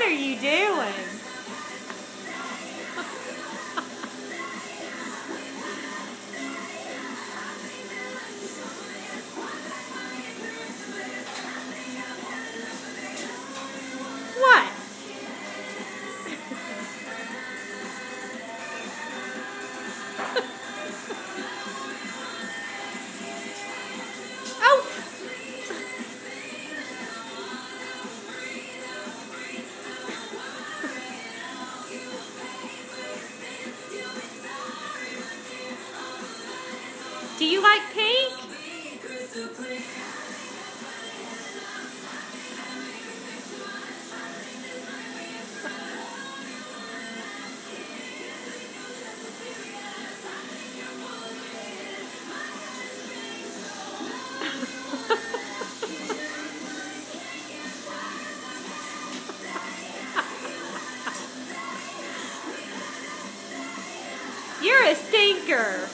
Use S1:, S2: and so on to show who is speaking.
S1: What are you doing? Do you like pink? You're a stinker.